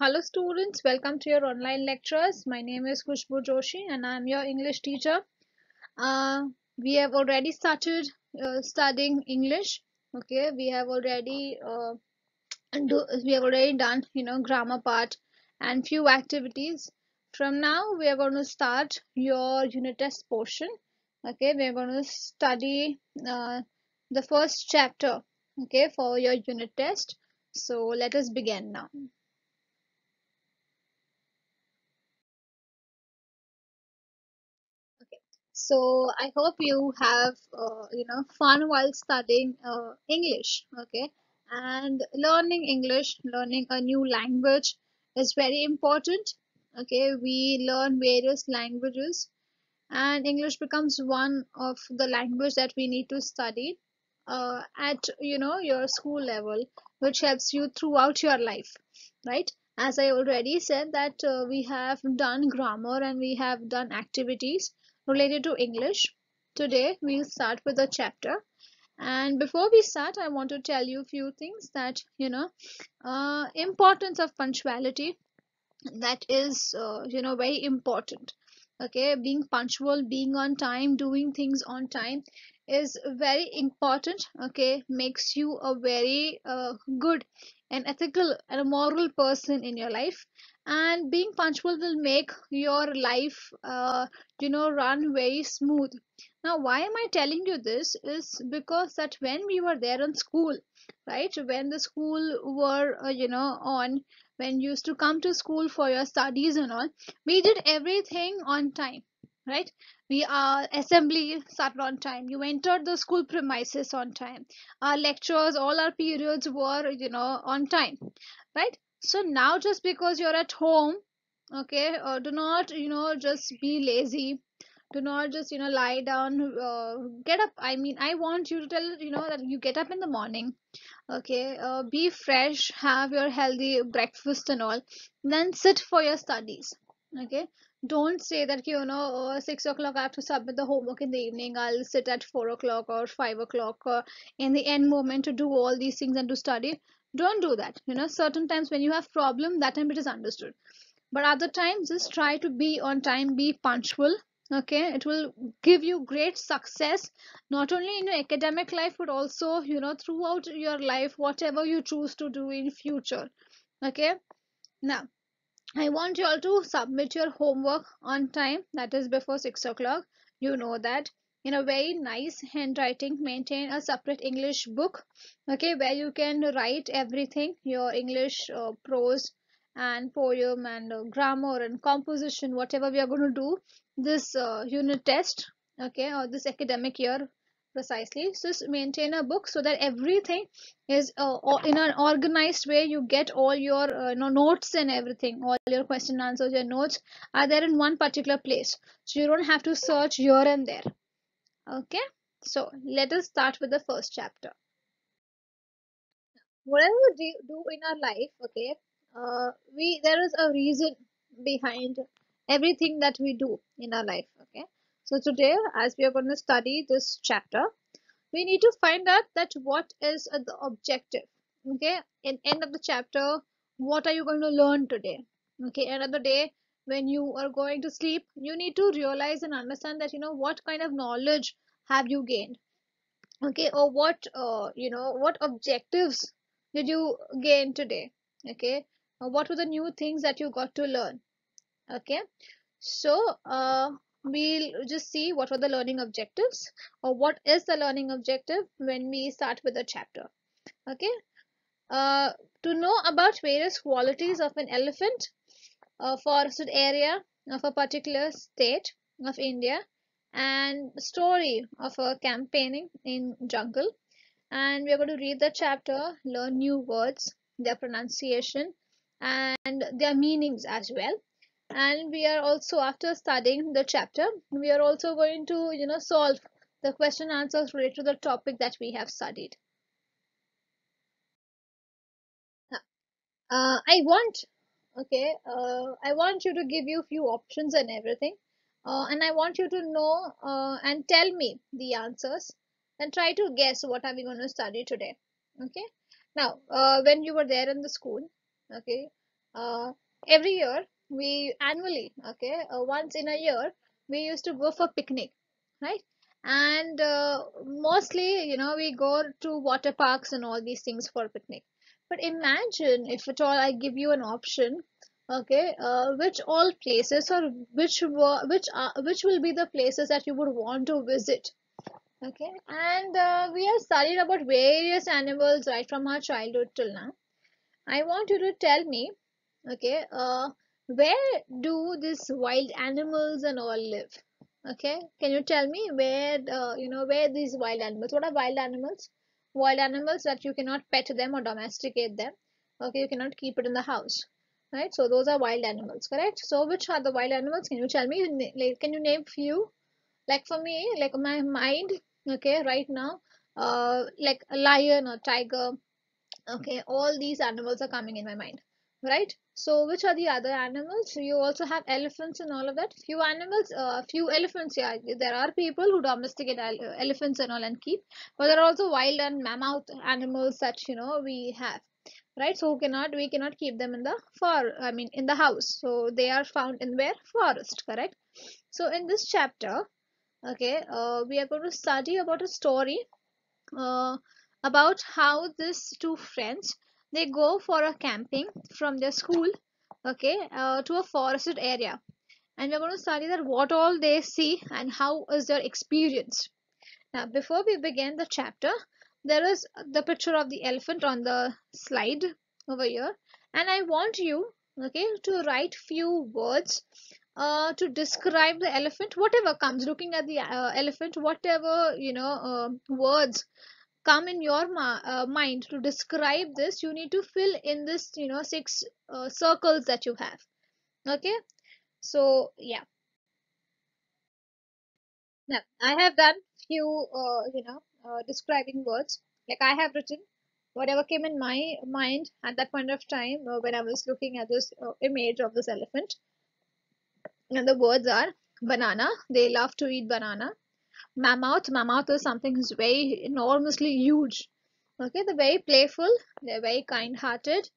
Hello students, welcome to your online lectures. My name is Khushbu Joshi and I am your English teacher. Uh, we have already started uh, studying English. Okay, we have already uh, do, we have already done you know grammar part and few activities. From now we are going to start your unit test portion. Okay, we are going to study uh, the first chapter. Okay, for your unit test. So let us begin now. So i hope you have uh, you know fun while studying uh, english okay? And learning english learning a new language is very important okay? We learn various languages and english becomes one of the language that we need to study uh, at you know your school level which helps you throughout your life right? As i already said that uh, we have done grammar and we have done activities related to english. Today we'll start with a chapter. And before we start i want to tell you a few things that you know uh, importance of punctuality. That is uh, you know very important. Okay being punctual being on time doing things on time is very important. Okay makes you a very uh, good and ethical and a moral person in your life. And being punctual will make your life uh, you know run very smooth. Now why am i telling you this is because that when we were there in school right when the school were uh, you know on when you used to come to school for your studies and all we did everything on time right our assembly started on time. You entered the school premises on time. Our lectures all our periods were you know on time right? So now just because you're at home okay uh, do not you know just be lazy. Do not just you know lie down uh, get up. I mean i want you to tell you know that you get up in the morning okay uh, be fresh have your healthy breakfast and all then sit for your studies okay don't say that you know uh, six o'clock i have to submit the homework in the evening. I'll sit at four o'clock or five o'clock uh, in the end moment to do all these things and to study. Don't do that you know. Certain times when you have problem that time it is understood. But other times just try to be on time be punctual okay? It will give you great success not only in your academic life but also you know throughout your life whatever you choose to do in future okay? Now i want you all to submit your homework on time that is before six o'clock. You know that. In a very nice handwriting maintain a separate english book okay where you can write everything your english uh, prose and poem and uh, grammar and composition whatever we are going to do this uh, unit test okay or this academic year precisely. So maintain a book so that everything is uh, in an organized way. You get all your uh, you know, notes and everything. All your question answers your notes are there in one particular place. So you don't have to search here and there. Okay? So let us start with the first chapter. Whatever we do, do in our life okay uh, we there is a reason behind everything that we do in our life okay so today as we are going to study this chapter we need to find out that what is the objective okay? In end of the chapter what are you going to learn today okay? End of the day when you are going to sleep you need to realize and understand that you know what kind of knowledge have you gained okay? Or what uh, you know what objectives did you gain today okay? Uh, what were the new things that you got to learn okay? So uh, we'll just see what were the learning objectives or what is the learning objective when we start with a chapter. Okay? Uh, to know about various qualities of an elephant a forested area of a particular state of India and story of a campaigning in jungle. And we are going to read the chapter learn new words their pronunciation and their meanings as well and we are also after studying the chapter we are also going to you know solve the question answers related to the topic that we have studied. Uh, i want okay uh, i want you to give you a few options and everything. Uh, and i want you to know uh, and tell me the answers and try to guess what are we going to study today okay? Now uh, when you were there in the school okay uh, every year we annually okay uh, once in a year we used to go for picnic right? And uh, mostly you know we go to water parks and all these things for picnic. But imagine if at all i give you an option okay uh, which all places or which which uh, which will be the places that you would want to visit okay? And uh, we have studied about various animals right from our childhood till now. I want you to tell me okay uh where do these wild animals and all live? Okay can you tell me where uh, you know where these wild animals what are wild animals? Wild animals that you cannot pet them or domesticate them. Okay you cannot keep it in the house right? So those are wild animals correct? So which are the wild animals? Can you tell me? Like can you name few? Like for me like my mind okay right now uh like a lion or tiger Okay, all these animals are coming in my mind, right? So, which are the other animals? You also have elephants and all of that. Few animals, uh, few elephants. Yeah, there are people who domesticate ele- elephants and all and keep, but there are also wild and mammoth animals that you know we have, right? So, cannot we cannot keep them in the for I mean in the house. So they are found in where forest, correct? So in this chapter, okay, uh, we are going to study about a story uh, about how these two friends they go for a camping from their school okay uh, to a forested area. And we're going to study that what all they see and how is their experience. Now before we begin the chapter there is the picture of the elephant on the slide over here. And i want you okay to write few words uh, to describe the elephant whatever comes looking at the uh, elephant whatever you know uh, words come in your uh, mind to describe this you need to fill in this you know six uh, circles that you have. Okay? So yeah. Now i have done few uh, you know uh, describing words. Like i have written whatever came in my mind at that point of time uh, when i was looking at this uh, image of this elephant. And the words are banana they love to eat banana mammoth. Mammoth is something who's very enormously huge. Okay they're very playful. They're very kind hearted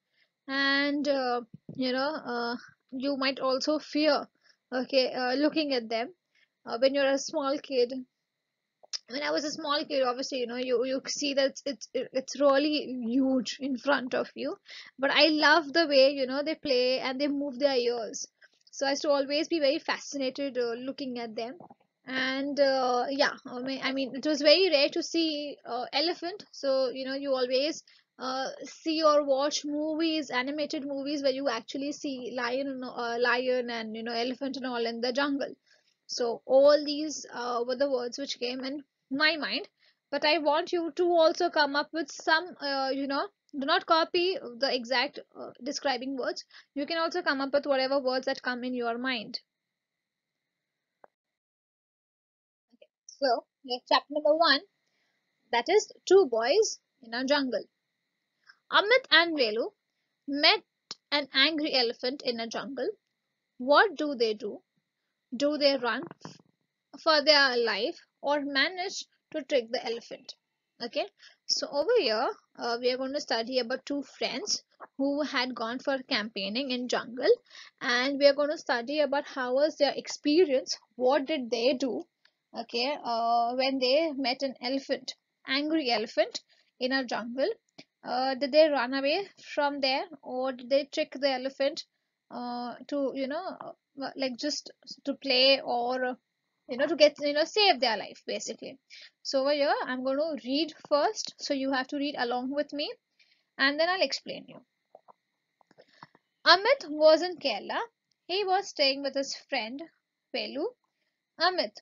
and uh, you know uh, you might also fear okay uh, looking at them uh, when you're a small kid. When i was a small kid obviously you know you you see that it's it's, really huge in front of you. But i love the way you know they play and they move their ears. So i used to always be very fascinated uh, looking at them and uh, yeah I mean, I mean it was very rare to see uh, elephant. So you know you always uh, see or watch movies animated movies where you actually see lion uh, lion and you know elephant and all in the jungle. So all these uh, were the words which came in my mind. But i want you to also come up with some uh, you know do not copy the exact describing words. You can also come up with whatever words that come in your mind so chapter number one. That is two boys in a jungle. Amit and velu met an angry elephant in a jungle. What do they do? Do they run for their life or manage to trick the elephant? Okay so over here uh, we are going to study about two friends who had gone for campaigning in jungle. And we are going to study about how was their experience. What did they do okay uh, when they met an elephant angry elephant in a jungle uh, did they run away from there or did they trick the elephant uh, to you know uh, like just to play or you know to get you know save their life basically? So over here i'm going to read first so you have to read along with me and then i'll explain you. Amit was in kerala. He was staying with his friend Velu amit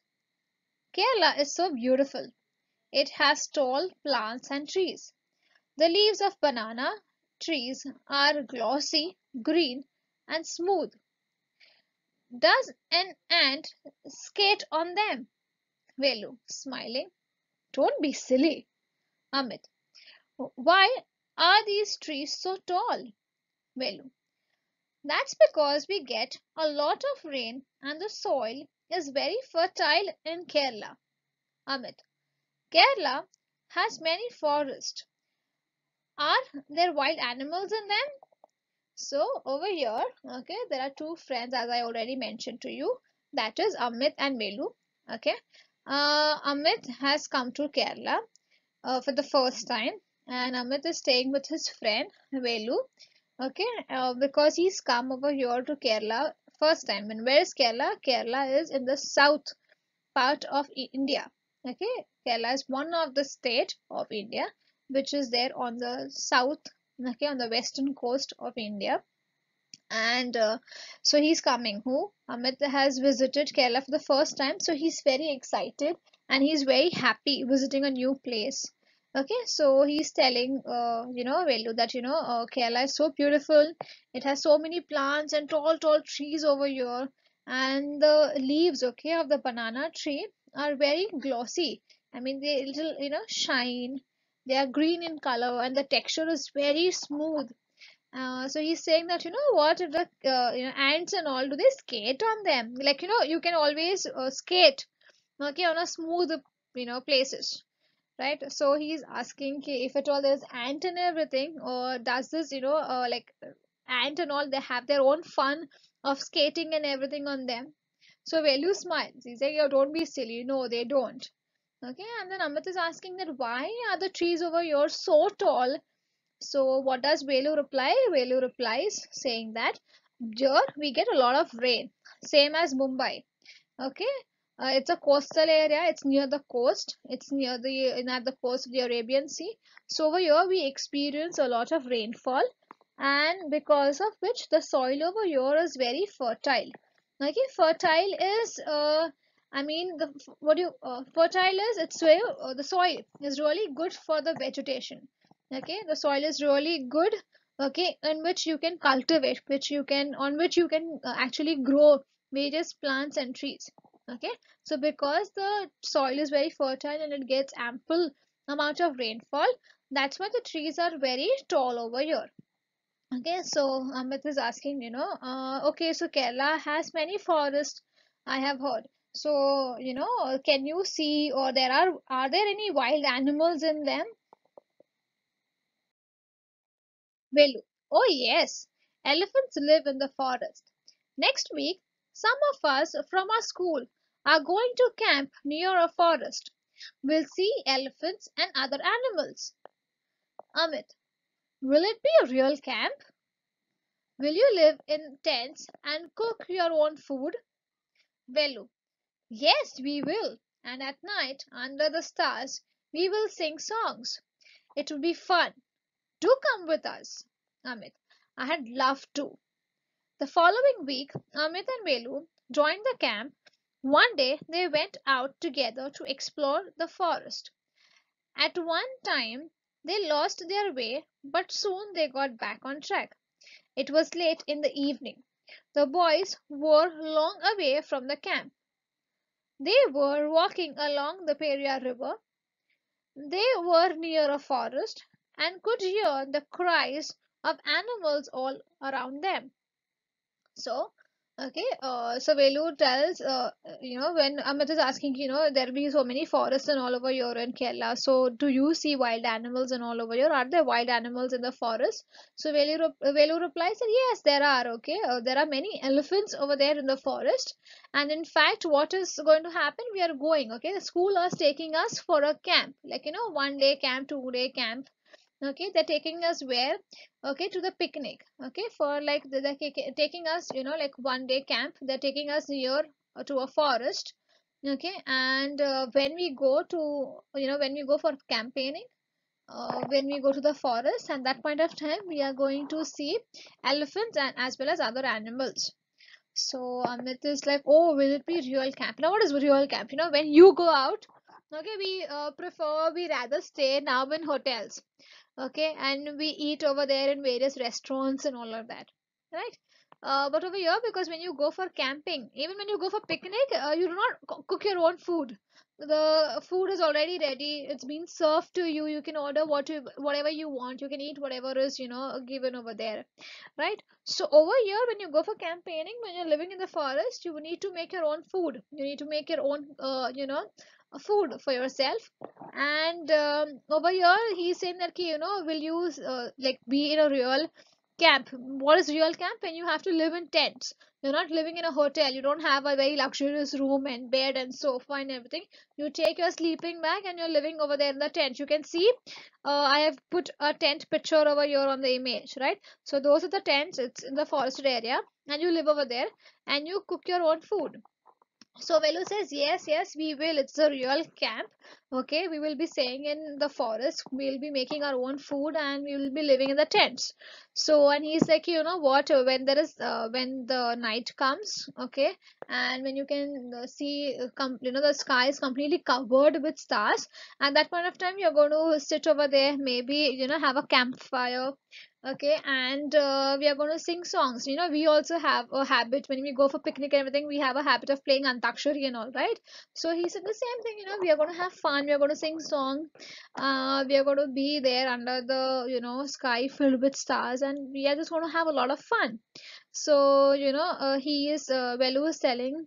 kerala is so beautiful it has tall plants and trees the leaves of banana trees are glossy green and smooth does an ant skate on them velu smiling don't be silly Amit. Why are these trees so tall? Velu. That's because we get a lot of rain and the soil is very fertile in Kerala. Amit. Kerala has many forests. Are there wild animals in them? So over here, okay, there are two friends as I already mentioned to you. That is Amit and Velu. Okay. Uh, Amit has come to Kerala uh, for the first time and Amit is staying with his friend Velu. Okay, uh, because he's come over here to Kerala first time. And where is Kerala? Kerala is in the south part of India. Okay, Kerala is one of the state of India which is there on the south, okay, on the western coast of India. And uh, so he's coming. Who? Amit has visited Kerala for the first time, so he's very excited and he's very happy visiting a new place. Okay, so he's telling, uh, you know, Velu that, you know, uh, Kerala is so beautiful. It has so many plants and tall, tall trees over here. And the leaves, okay, of the banana tree are very glossy. I mean, they little, you know, shine. They are green in color and the texture is very smooth. Uh, so he's saying that, you know what, if the uh, you know, ants and all, do they skate on them? Like, you know, you can always uh, skate, okay, on a smooth, you know, places right? So he's asking ki if at all there's ant and everything or does this you know uh, like ant and all they have their own fun of skating and everything on them. So Velu smiles. He's like oh, don't be silly. No they don't. Okay and then Amit is asking that why are the trees over here so tall? So what does Velu reply? Velu replies saying that here we get a lot of rain same as Mumbai. Okay uh, it's a coastal area. It's near the coast. It's near the at the coast of the arabian sea. So over here we experience a lot of rainfall and because of which the soil over here is very fertile. Okay fertile is uh, i mean the what do you uh, fertile is it's where uh, the soil is really good for the vegetation. Okay the soil is really good okay in which you can cultivate which you can on which you can uh, actually grow various plants and trees okay? So because the soil is very fertile and it gets ample amount of rainfall that's why the trees are very tall over here. Okay? So amit is asking you know uh, okay so kerala has many forests i have heard. So you know can you see or there are are there any wild animals in them? Velu oh yes. Elephants live in the forest. Next week some of us from our school are going to camp near a forest We'll see elephants and other animals. Amit, will it be a real camp? Will you live in tents and cook your own food? Velu, yes, we will. And at night, under the stars, we will sing songs. It will be fun. Do come with us. Amit, I had loved to. The following week, Amit and Velu joined the camp. One day, they went out together to explore the forest. At one time they lost their way, but soon they got back on track. It was late in the evening. The boys were long away from the camp. They were walking along the Periyar River. They were near a forest and could hear the cries of animals all around them. So, okay, uh, so Velu tells, uh, you know, when Amit is asking, you know, there'll be so many forests and all over here in Kerala. So, do you see wild animals and all over here? Are there wild animals in the forest? So, Velu, rep- Velu replies that yes, there are. Okay, uh, there are many elephants over there in the forest. And in fact, what is going to happen? We are going. Okay, the school is taking us for a camp, like you know, one day camp, two day camp okay they're taking us where? Okay to the picnic. Okay for like they're taking us you know like one day camp. They're taking us near uh, to a forest. Okay and uh, when we go to you know when we go for campaigning uh, when we go to the forest at that point of time we are going to see elephants and as well as other animals. So Amit is like oh will it be real camp? Now what is real camp? You know when you go out okay we uh, prefer we rather stay now in hotels okay? And we eat over there in various restaurants and all of that right? Uh, but over here because when you go for camping even when you go for picnic uh, you do not cook your own food. The food is already ready. It's been served to you. You can order what you whatever you want. You can eat whatever is you know given over there right? So over here when you go for campaigning when you're living in the forest you need to make your own food. You need to make your own uh, you know food for yourself. And um, over here he's saying that you know will you uh, like be in a real camp. What is real camp? When you have to live in tents. You're not living in a hotel. You don't have a very luxurious room and bed and sofa and everything. You take your sleeping bag and you're living over there in the tent. You can see uh, i have put a tent picture over here on the image right? So those are the tents. It's in the forested area. And you live over there. And you cook your own food so Velu says, yes, yes, we will. It's a real camp. Okay, we will be staying in the forest. We'll be making our own food and we will be living in the tents. So, and he's like, you know what, uh, when there is, uh, when the night comes, okay, and when you can uh, see, uh, you know, the sky is completely covered with stars. At that point of time, you're going to sit over there, maybe, you know, have a campfire okay and uh, we are going to sing songs you know we also have a habit when we go for picnic and everything we have a habit of playing antakshari and all right so he said the same thing you know we are going to have fun we are going to sing song uh, we are going to be there under the you know sky filled with stars and we are just going to have a lot of fun. So you know uh, he is uh, Velu is telling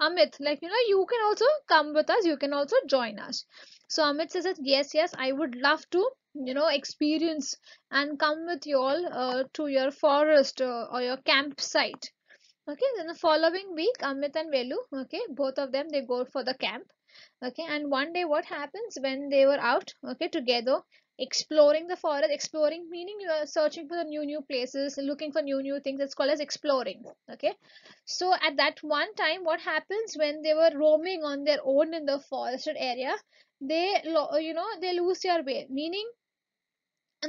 Amit like you know you can also come with us you can also join us. So Amit says that yes yes I would love to you know experience and come with you all uh, to your forest uh, or your campsite. Okay then the following week amit and velu okay both of them they go for the camp. Okay and one day what happens when they were out okay together exploring the forest exploring meaning you are searching for the new new places looking for new new things. It's called as exploring okay? So at that one time what happens when they were roaming on their own in the forested area they you know they lose their way. Meaning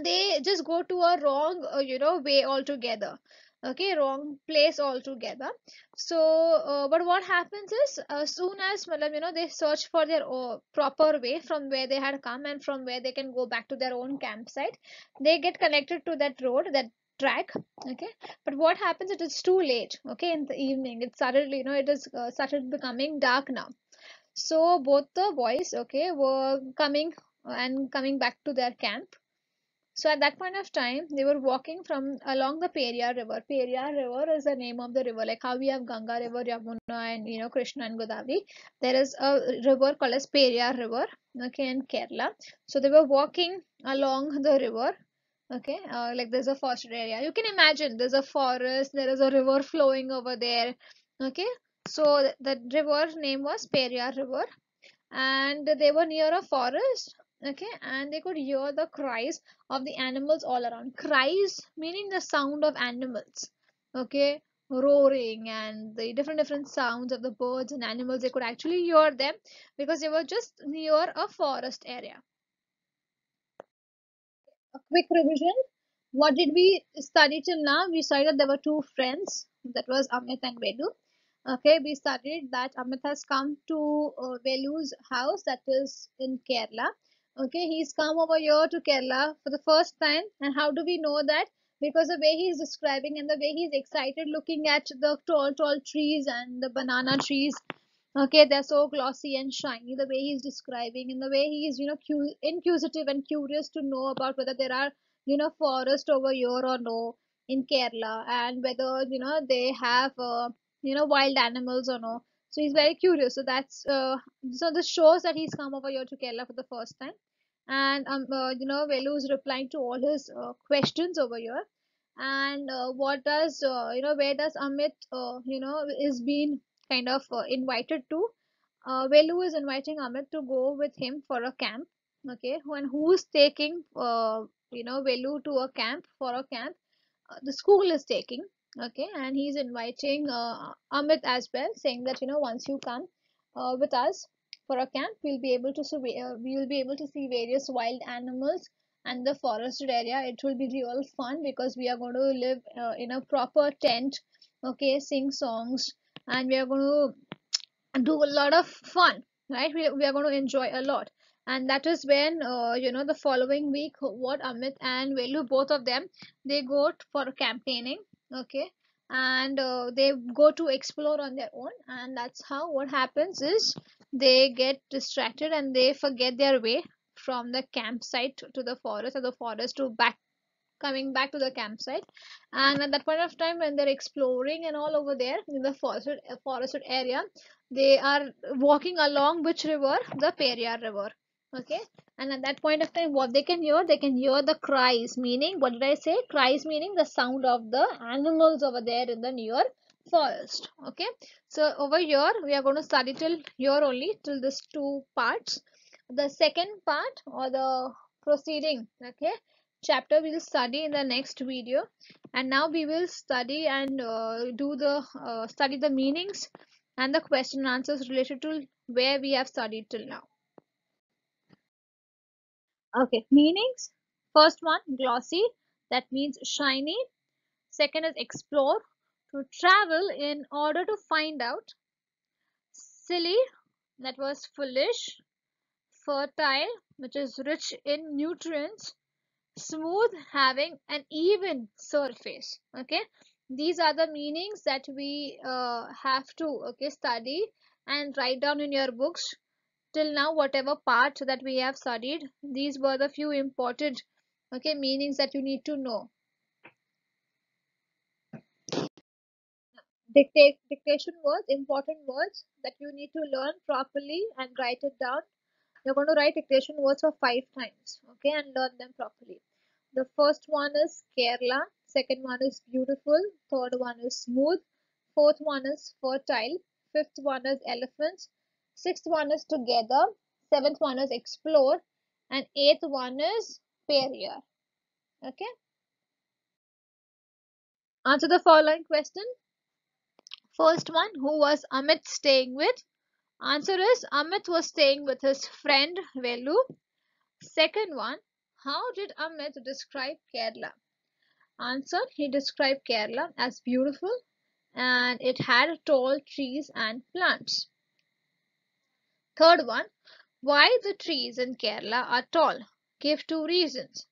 they just go to a wrong uh, you know way altogether okay wrong place altogether. So uh, but what happens is uh, soon as you know they search for their uh, proper way from where they had come and from where they can go back to their own campsite they get connected to that road that track okay? But what happens it is too late okay in the evening. It started you know it is uh, started becoming dark now. So both the boys okay were coming and coming back to their camp so at that point of time, they were walking from along the Periyar River. Periyar River is the name of the river, like how we have Ganga River, Yamuna, and you know Krishna and Godavari. There is a river called as Periyar River, okay, in Kerala. So they were walking along the river. Okay, uh, like there's a forested area. You can imagine there's a forest, there is a river flowing over there. Okay, so the, river name was Periyar River, and they were near a forest okay and they could hear the cries of the animals all around. Cries meaning the sound of animals. Okay roaring and the different different sounds of the birds and animals they could actually hear them because they were just near a forest area. A quick revision. What did we study till now? We studied there were two friends. That was amit and velu. Okay we studied that amit has come to uh, velu's house that is in kerala Okay, he's come over here to Kerala for the first time. And how do we know that? Because the way he's describing and the way he's excited looking at the tall, tall trees and the banana trees. Okay, they're so glossy and shiny. The way he's describing and the way he's, you know, inquisitive and curious to know about whether there are, you know, forest over here or no in Kerala and whether, you know, they have, uh, you know, wild animals or no. So he's very curious. So that's, uh, so this shows that he's come over here to Kerala for the first time and um, uh, you know Velu is replying to all his uh, questions over here. And uh, what does uh, you know where does Amit uh, you know is being kind of uh, invited to? Velu is inviting Amit to go with him for a camp okay? And who's taking you know Velu to a camp for a camp? The school is taking okay? And he's inviting Amit as well saying that you know once you come with us for a camp we'll be able to so we, uh, we will be able to see various wild animals and the forested area. It will be real fun because we are going to live uh, in a proper tent okay sing songs and we are going to do a lot of fun right? We, we are going to enjoy a lot. And that is when uh, you know the following week what amit and velu both of them they go for campaigning okay? And uh, they go to explore on their own. And that's how what happens is they get distracted and they forget their way from the campsite to the forest or the forest to back coming back to the campsite. And at that point of time when they're exploring and all over there in the forested forested area they are walking along which river? The periyar river okay? And at that point of time what they can hear? They can hear the cries. Meaning what did i say? Cries meaning the sound of the animals over there in the near forest okay? So over here we are going to study till here only till this two parts. The second part or the proceeding okay? Chapter we will study in the next video. And now we will study and uh, do the uh, study the meanings and the question answers related to where we have studied till now. Okay, meanings. First one, glossy, that means shiny. Second is explore, to travel in order to find out. Silly, that was foolish. Fertile, which is rich in nutrients. Smooth, having an even surface. Okay, these are the meanings that we uh, have to okay study and write down in your books till now whatever part that we have studied these were the few important okay meanings that you need to know dictate dictation words important words that you need to learn properly and write it down. You're going to write dictation words for five times okay and learn them properly. The first one is kerala second one is beautiful third one is smooth fourth one is fertile fifth one is elephants sixth one is together seventh one is explore and eighth one is Periyar okay? Answer the following question first one who was amit staying with answer is amit was staying with his friend velu second one how did amit describe kerala answer he described kerala as beautiful and it had tall trees and plants Third one, why the trees in Kerala are tall? Give two reasons.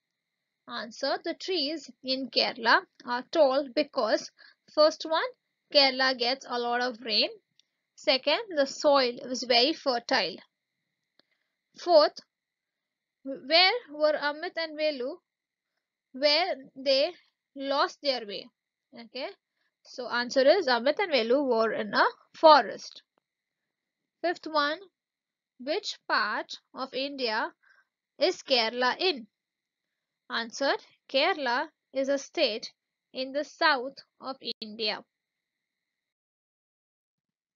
Answer, the trees in Kerala are tall because first one, Kerala gets a lot of rain. Second, the soil is very fertile. Fourth, where were Amit and Velu? Where they lost their way. Okay. So answer is Amit and Velu were in a forest. Fifth one, which part of India is Kerala in? Answer: Kerala is a state in the south of India.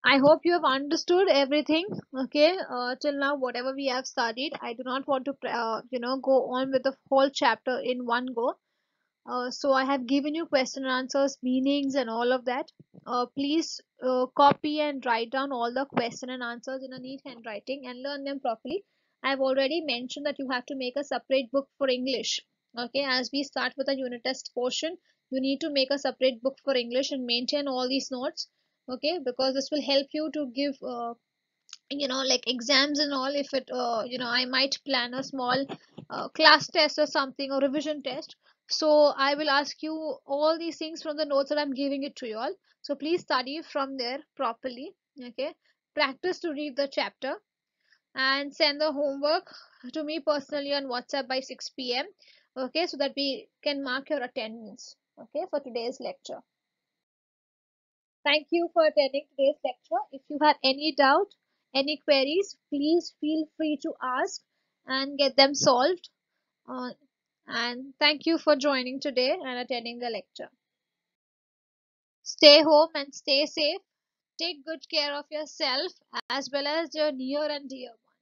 I hope you have understood everything. Okay, uh, till now, whatever we have studied, I do not want to, uh, you know, go on with the whole chapter in one go. Uh, so I have given you question and answers, meanings, and all of that. Uh, please uh, copy and write down all the question and answers in a neat handwriting and learn them properly. I've already mentioned that you have to make a separate book for English. Okay, as we start with a unit test portion, you need to make a separate book for English and maintain all these notes. Okay, because this will help you to give uh, you know like exams and all if it uh, you know i might plan a small uh, class test or something or revision test. So i will ask you all these things from the notes that i'm giving it to you all. So please study from there properly okay? Practice to read the chapter and send the homework to me personally on whatsapp by 6 p.m okay? So that we can mark your attendance okay for today's lecture thank you for attending today's lecture if you have any doubt any queries please feel free to ask and get them solved uh, and thank you for joining today and attending the lecture. Stay home and stay safe. Take good care of yourself as well as your near and dear one.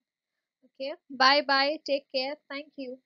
Okay. Bye bye. Take care. Thank you.